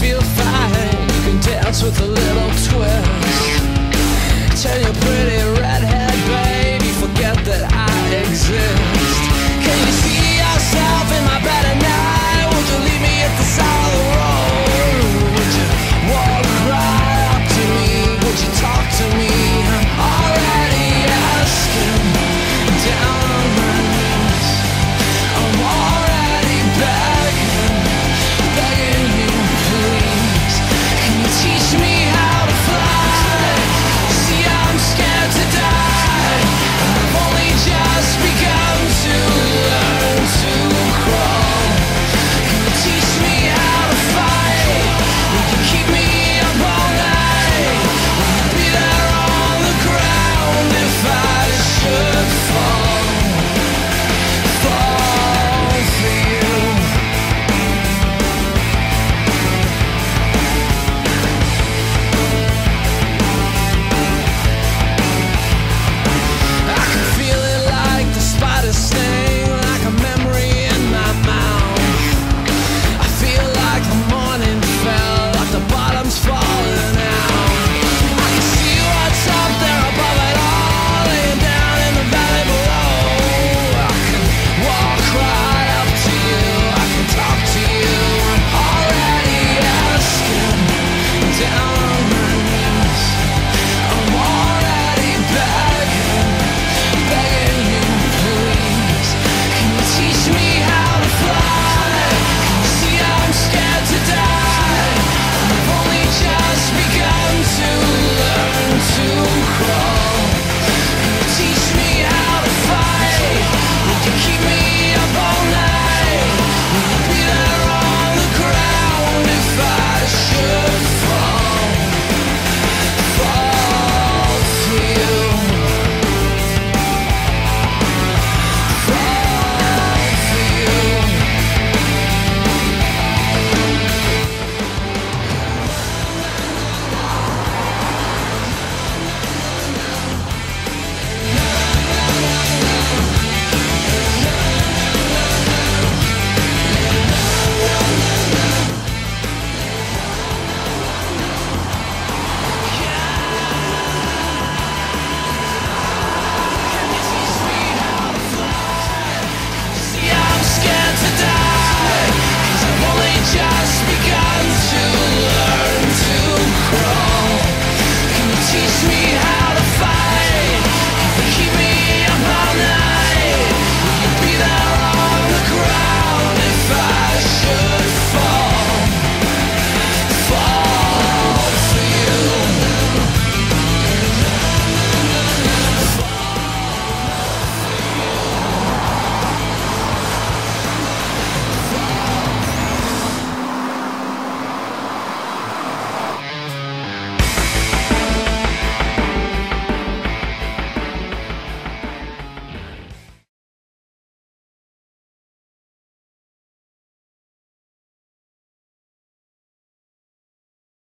feel fine. You can dance with the